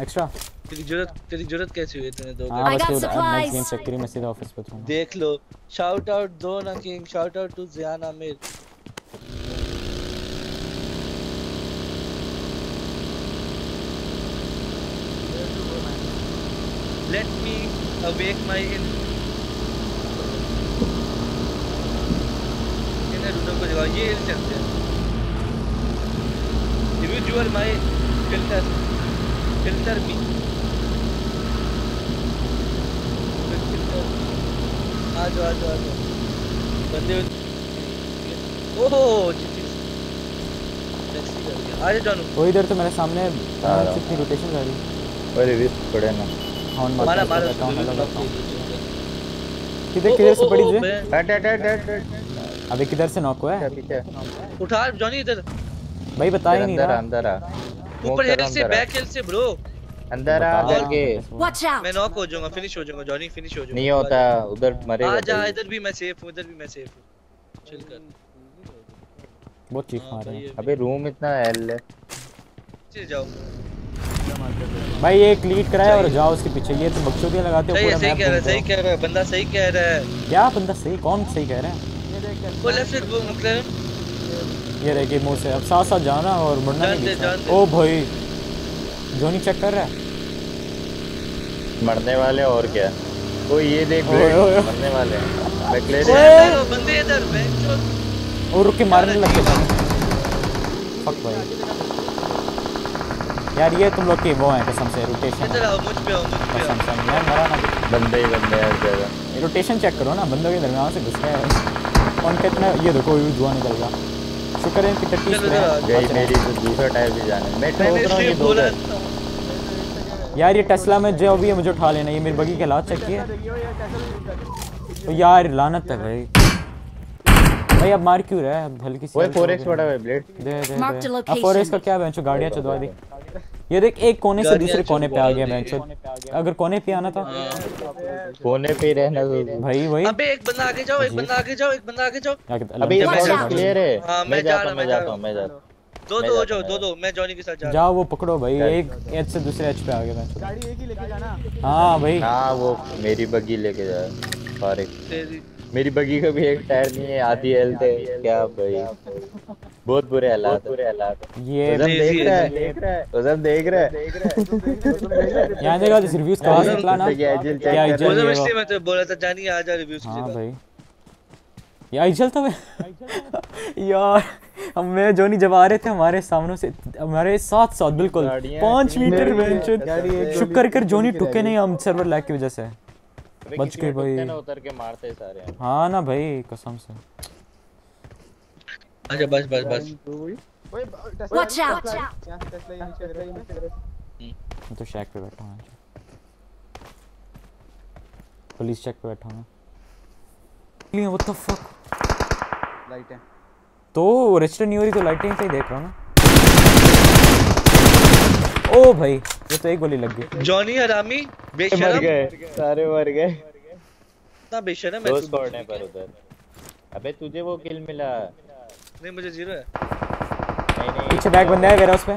Extra तेरी ज़रूरत तेरी ज़रूरत कैसी हुई तूने दो बस got वो supplies. गेम चेक करी मैं सीधा ऑफ़िस पे था। देख लो। शाउट आउट दो ना king shout out to Jian Aamir Let me awake my in इन्हें रुनो को जगाओ ये चलते हैं। Individual my filter me filter आ जाओ आ जाओ आ जाओ बंदे ओहो चिट्ठी। टैक्सी कर गया आ जा जानू। वो इधर तो मेरे सामने। कितनी रोटेशन जा रही है। अरे रिस्क पड़े ना। हॉर्न मारा मारा। किधर किधर से पड़ी मैं- हट हट हट हट हट अबे किधर से नॉक हुआ है? उठा जॉनी इधर। भाई बता ही नहीं रहा। अंदर आ। ऊपर कर से बैक हिल से ब्रो अंदर आ करके Watch out! मैं नॉक हो जाऊँगा फिनिश हो जाऊँगा जॉनी फिनिश हो जाऊँगा। नहीं होता उधर मरेगा आ जा इधर भी मैं सेफ़ हूँ इधर भी मैं सेफ़ हूँ। चिल कर। बहुत चीख मार रहे हैं। अबे रूम इतना एल है। चल जाओ। भाई एक लीड कराया और जाओ उसके पीछे। ये तो बकचोदियाँ लगाते हो सही पूरा सही कह रहा है सही कह रहा है बंदा सही कह रहा है। क्या बंदा सही कौन सही कह रहा है? वो लेफ़्ट साइड वो मतलब ये रह गई मुँह से। अब साथ साथ जाना और मुड़ना नहीं दे। ओ भाई जोनी चेक कर रहा है? मरने वाले और क्या? ओ ये देख ओए, ओए, ओए। मरने वाले बंदे इधर और रुक के मारने लग गए फक भाई। यार ये तुम लोग की वो है कसम से रोटेशन इधर आओ मुझ पे आओ मुझ पे कसम आओ से मैं मरा ना। बंदे ही बंदे हर जगह। रोटेशन चेक करो ना बंदों के दरमियान से घुस गए हैं। कौन कितना ये देखो ये धुआँ निकल गया। शुक्र है कि टट्टी गई। मेरी तो दूसरा टायर भी जाना। है मैं रहा हूँ ये दो यार ये टेस्ला में जो भी है मुझे उठा लेना। ये मेरी बगी के हालात चेक किए। तो यार लानत है भाई। भाई अब मार क्यों रहा है? हल्की सी ओए 4x बड़ा है ब्लेड दे दे दे। अब 4x का क्या बेंचो गाड़ियाँ चुदवा दी। ये देख एक कोने से दूसरे कोने पे आ गया बेंचो अगर कोने पे आना था। कोने पे रहना तो भाई। वही अबे एक बंदा आगे जाओ एक बंदा आगे जाओ एक बंदा आगे जाओ। क्या अबे ये क्लियर है। हाँ, मैं मैं जा जाता रहा, हूँ मैं मैं जा जाता हूँ मैं जाता हूँ। दो दो हो जाओ दो दो मैं जॉनी के साथ जा रहा जाओ वो पकड़ो भाई एक एच से दूसरे एच पे आ गया बेंचो गाड़ी एक ही लेके जाना। हाँ भाई। हाँ वो मेरी बग्गी लेके जा फारिक हूँ तेरी मेरी बग्गी का भी एक टायर नहीं है आधी हेल्थ है। क्या भाई? बहुत बुरे हालात बुरे हालात ये उधर Crazy देख रहा है? उधर देख रहा है? यहाँ जगह रिव्यूज़ कहाँ से निकला ना। क्या चेक क्या कर बोला ये मैं मैं तो बोला था जानी आ जा रिव्यूज़ की हाँ भाई। ये आइजल था भाई। यार हम मैं जोनी जब आ रहे थे हमारे सामने से हमारे साथ साथ बिल्कुल पाँच मीटर बेंच शुक्र कर जोनी टुके नहीं हम सर्वर लैग की वजह से। बच गए भाई। उतर के मारते सारे हैं ना भाई कसम से। अच्छा बस बस बस। टेस्ला यहाँ से मैं तो शैक पे बैठा हूँ पुलिस चेक पे बैठा हूँ मैं। व्हाट द फक लाइट है। तो रजिस्टर नहीं हो रही तो लाइटिंग से ही देख रहा हूँ ना। ओ भाई ये तो एक गोली लग गई। जॉनी हरामी मर गए सारे मर गए। इतना बेशरम है दो स्क्वाड है पर उधर। अबे तुझे वो किल मिला। नहीं मुझे ज़ीरो है। नहीं नहीं। पीछे बैग बंदा है वेयर हाउस पे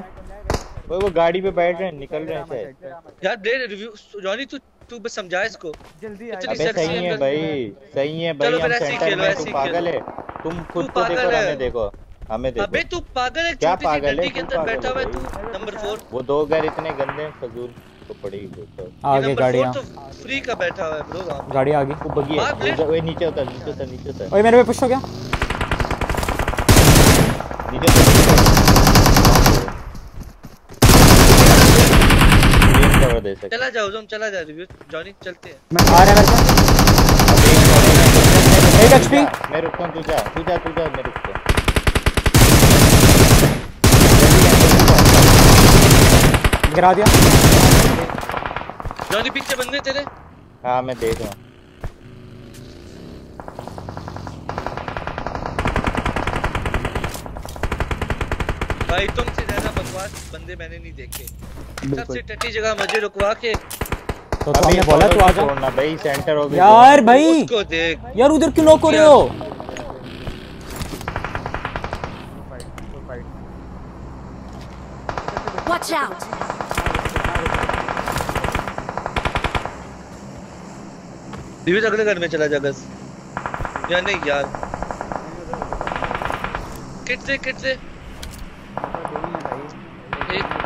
वो वो गाड़ी पे बैठ रहे हैं निकल रहे हैं शायद। यार दे रिव्यू जॉनी तू तू बस समझा इसको। जल्दी इतनी अबे सही है भाई सही है भाई हम ही सेंटर में तू पागल है। तुम खुद तू को देखो पागल और है। हमें देखो अबे तू पागल है क्या पागल है? के अंदर बैठा हुआ है तू? Number four. वो दो घर इतने गंदे हैं फजूल को पड़ेगी तो। आगे गाड़ियाँ। फोर तो फ्री का बैठा हुआ है ब्रो वहाँ गाड़ी आ गई वो बगी है वो नीचे उतर नीचे उतर नीचे उतर। ओए मेरे पे पुश हो गया। नीचे उतर दे सकते। चला जाओ तुम चला जा रिव्यू जॉनी चलते हैं। मैं आ रहा है। एक एचपी मैं रुकता हूँ तू जा तू जा तू जा मैं रुकता हूँ। गिरा दिया। जॉनी पीछे बंदे तेरे। हाँ मैं देख रहा हूँ। भाई तुमसे ज़्यादा बकवास बंदे मैंने नहीं देखे। सबसे टट्टी जगह मुझे रुकवा के तो तो हमने बोला तू आ जा। छोड़ना भाई सेंटर हो गया यार भाई। उसको देख। यार उधर क्यों नॉक हो रहे हो? Watch out! दिव्य अगले घर में चला जा बस। या नहीं यार? किट से किट से एक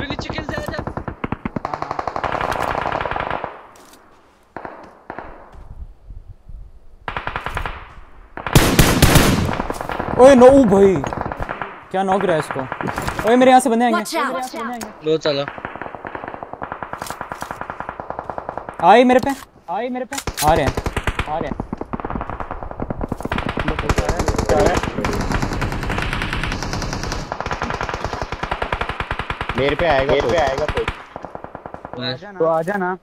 ये नीचे गिर जा जा ओए नो भाई। क्या नॉक रहा है इसको? ओए मेरे यहाँ से बंदे आएँगे। लो चला। आए मेरे पे? आए मेरे पे। आ रहे हैं। आ रहे हैं। मेरे पे आएगा मेरे पे आएगा कोई तो आजा ना।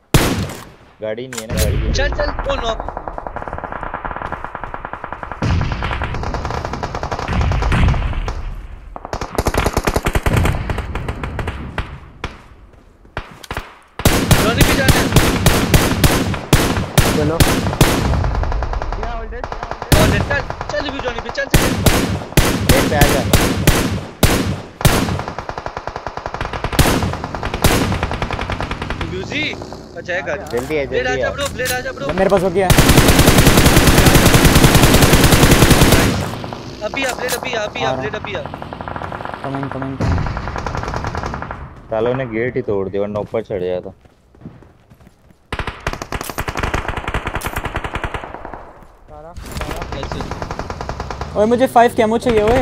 गाड़ी नहीं है ना गाड़ी चल चल ओ नॉक जॉनी भी जाना है चलो। क्या होल्डेड और चल चल भी जॉनी भी चल पे अच्छा है गाड़ी जल्दी है जल्दी है। ब्रो ब्लेड आजा ब्रो मेरे पास हो गया है। अभी आ ब्लेड अभी आ अभी आ आ ब्लेड अभी आ कमिंग कमिंग सालों ने गेट ही तोड़ दिया वरना ऊपर चढ़ जाता ऐसे ओए मुझे फाइव कैमो चाहिए ओए।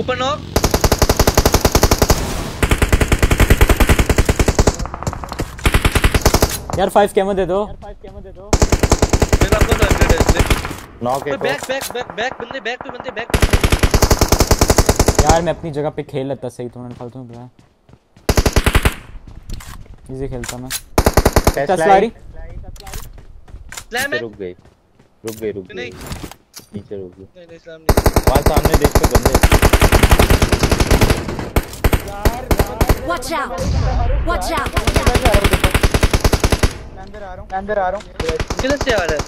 ऊपर नॉक यार फाइव कैमो दे दो। मेरे कौन सा ब्लेड है नॉक एक बैक बैक बैक बैक बंदे बैक पे बंदे बैक यार मैं अपनी जगह पे खेल लेता सही तुमने फालतू में बुलाया इजी खेलता मैं। टेस्ट स्लैम है रुक गए रुक गए रुक गए नहीं। नीचे रुक गए नहीं नहीं स्लैम नहीं। वहाँ सामने देख के बंदे। Watch out! Watch out! मैं अंदर आ रहा हूँ। अंदर आ रहा हूँ किधर से आ रहा है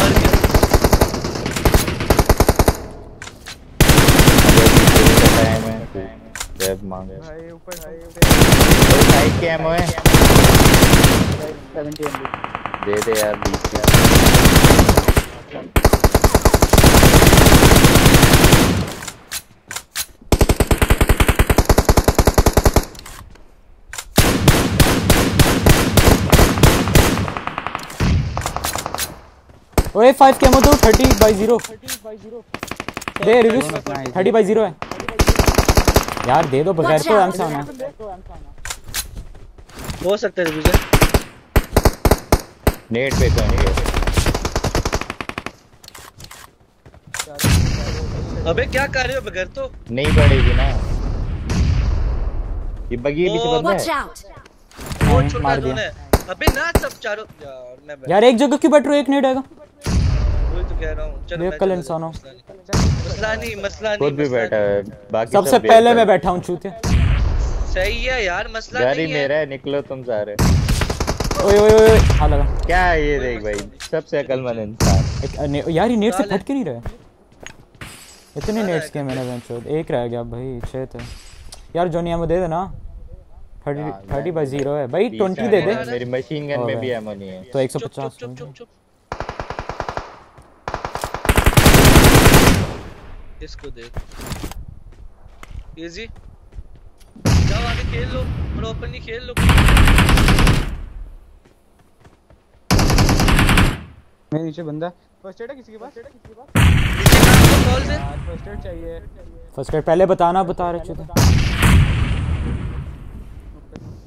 मर गया टाइम है वेब मांगे। भाई ऊपर भाई ऊपर साइड के एमओ है। 70 एमबी दे दे यार बीच में ओए फाइव कैमो दो थर्टी बाई ज़ीरो दे रिव्यू थर्टी बाई ज़ीरो है। यार दे दो बगैर तो एम से आना हो सकता है रिवीजन नेट पे तो नहीं है। अबे क्या कर रहे हो बगैर तो? नहीं पड़ेगी ना। ये बगी के पीछे बंदा है। Out! बहुत छोटा मार दिया। अबे ना सब चारों यार मैं यार एक जगह क्यों बैठ रहे हो? एक नेट आएगा। कह रहा हूँ। चलो इंसान। हो। मसला नहीं मसला नहीं खुद भी बैठा है। बाकी सबसे सब पहले मैं बैठा हूँ चूते सही है यार मसला ही नहीं है। मेरा है निकलो तुम सारे। ओए ओए ओए हाँ लगा। क्या है ये देख भाई? सबसे अकलमंद इंसान। यार ये नेट से फट के नहीं रहे? इतने नेट्स के मैंने बेंच एक रह गया भाई छह थे यार जोनी एमो दे देना। थर्टी हाँ, थर्टी बाई ज़ीरो है। भाई ट्वेंटी में दे दे। मेरी मशीन गन में भी एमो नहीं है। तो एक सौ चुप चुप पचास चुप चुप चुप इसको दे इजी जाओ आगे खेल लो और ओपनली खेल लो। मेरे नीचे बंदा फ़र्स्ट एड है। किसी के पास किसी के पास? कॉल से फ़र्स्ट एड चाहिए। फ़र्स्ट एड पहले बताना बता रहे थे।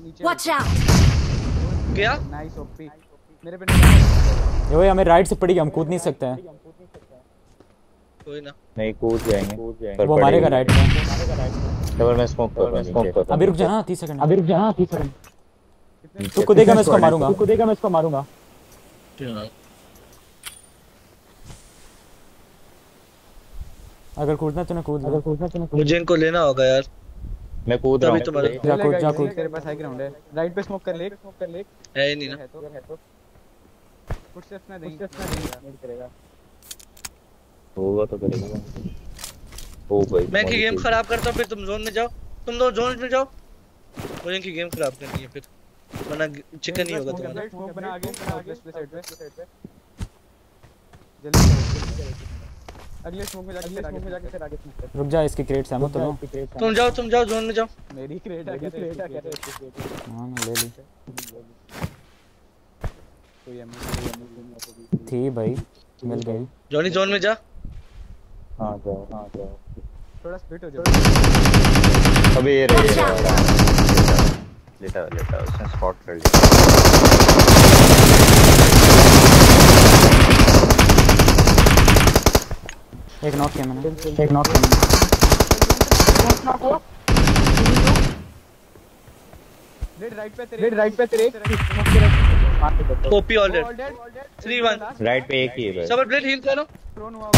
नीचे Watch out! गया? नाइस ओपी मेरे पे नहीं ये हमें राइट से पड़ी हम कूद नहीं सकते हैं। कोई ना। नहीं कूद जाएँगे। कूद जाएँगे। वो मारेगा राइट पे डबल मैं स्मोक कर रहा हूँ स्मोक कर अभी रुक जा ना 30 सेकंड। अभी रुक जा ना 30 सेकंड। तू कूदेगा मैं इसको मारूँगा। तू कूदेगा मैं इसको मारूँगा। अगर कूदना तूने कूद अगर कूदना तूने मुझे इनको लेना होगा यार। मैं कूद रहा तभी हूँ तुम्हारे- जा कूद, जा कूद। तेरे पास हाई ग्राउंड है। राइट पे स्मोक कर ले। स्मोक कर ले है नहीं ना। है तो है तो। फुटस्टेप्स ना देंगे नहीं करेगा। होगा तो करेगा। ओ भाई मैं इनकी गेम खराब करता हूँ फिर तुम जोन में जाओ। तुम दो जोन में जाओ। मुझे इनकी गेम खराब करनी है फिर। वरना चिकन ही होगा तुम्हारा। स्मोक बना आगे आगे। पे साइड पे साइड पे। जल्दी। अगले स्मोक में जाके फिर आगे में जाके फिर आगे स्मोक रुक जा इसकी क्रेट्स है तो लो तुम जाओ तुम जाओ जोन में जाओ। मेरी क्रेट आ गया क्रेट आ गया हाँ ले ली। कोई एमओ थी भाई मिल गई। जॉनी जोन में जा। हाँ जाओ हाँ जाओ। थोड़ा स्प्लिट हो जाओ। अबे ये रही Watch लेटा लेटा उसने स्पॉट कर लिया। एक नॉक किया मैंने। एक नॉक किया मैंने। रेड राइट पे तेरे रेड राइट पे तेरे OP all dead three one right पे एक ही है सब ब्लेड हील करो। हुआ।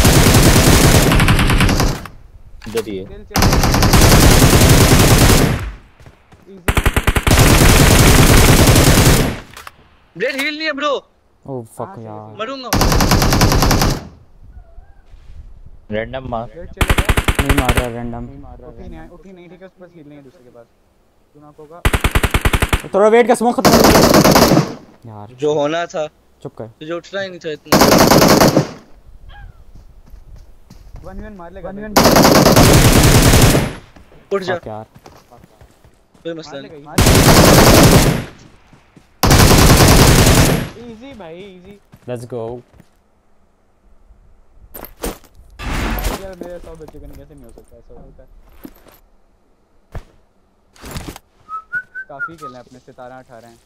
इधर ही है ब्लेड हील नहीं है ब्रो ओह फक यार मरूँगा रैंडम मार नहीं मार रहा रैंडम उठी नहीं उठी नहीं ठीक है उसके पास हील नहीं है दूसरे के पास। नॉक होगा थोड़ा वेट का स्मोक खत्म यार जो होना था। चुप कर। तुझे उठना ही नहीं था इतना। वन वन मार लेगा वन वन उठ जा। यार। कोई मसला नहीं इजी भाई इजी लेट्स गो यार मेरे बच्चे का कैसे नहीं हो सकता ऐसा होता है। काफ़ी खेले अपने सितारा अठारह हैं।